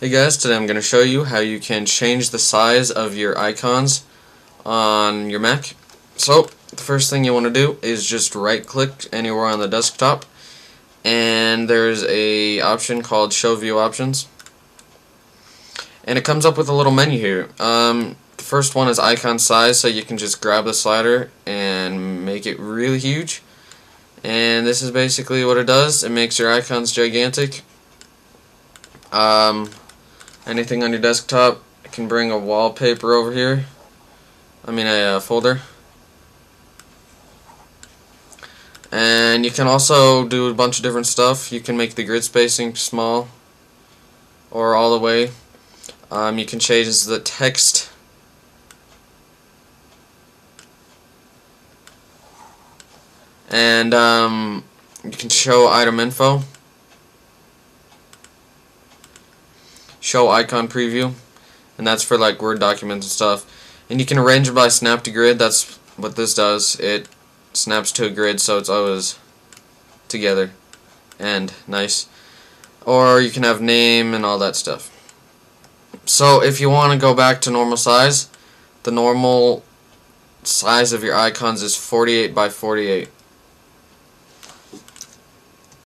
Hey guys, today I'm going to show you how you can change the size of your icons on your Mac. So, the first thing you want to do is just right click anywhere on the desktop and there's a option called show view options and it comes up with a little menu here. Um, the first one is icon size so you can just grab the slider and make it really huge and this is basically what it does. It makes your icons gigantic. Um, anything on your desktop. I can bring a wallpaper over here. I mean a uh, folder. And you can also do a bunch of different stuff. You can make the grid spacing small or all the way. Um, you can change the text. And um, you can show item info. Show icon preview and that's for like Word documents and stuff. And you can arrange it by snap to grid that's what this does. It snaps to a grid so it's always together and nice. Or you can have name and all that stuff. So if you want to go back to normal size the normal size of your icons is 48 by 48